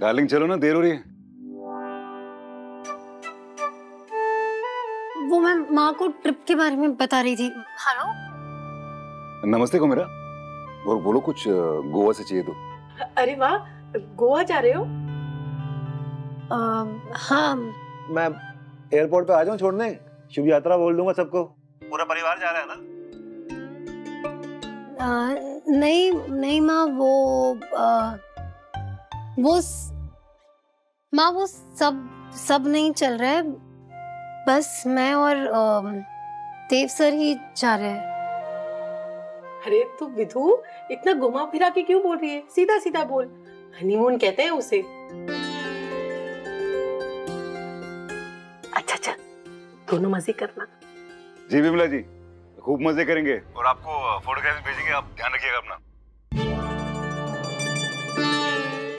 Darling चलो ना देर हो रही है। वो मैं माँ को ट्रिप के बारे में बता रही थी। हेलो नमस्ते को मेरा और बोलो कुछ गोवा से चाहिए तो। अरे वाह गोवा जा रहे हो? अ, हाँ। मैं एयरपोर्ट पे आ जाऊँ छोड़ने? शुभ यात्रा बोल दूँगा सबको। पूरा परिवार जा रहा है ना? अ, नहीं नहीं माँ वो अ, वो स- माँ वो सब सब नहीं चल रहा है। बस मैं और देव सर ही जा रहे हैं। अरे तू विधु इतना घुमा फिरा के क्यों बोल रही है? सीधा सीधा बोल। हनीमून कहते हैं उसे। अच्छा अच्छा दोनों मज़े करना जी विमला जी खूब मज़े करेंगे। और आपको फोटोग्राफी भेजेंगे आप ध्यान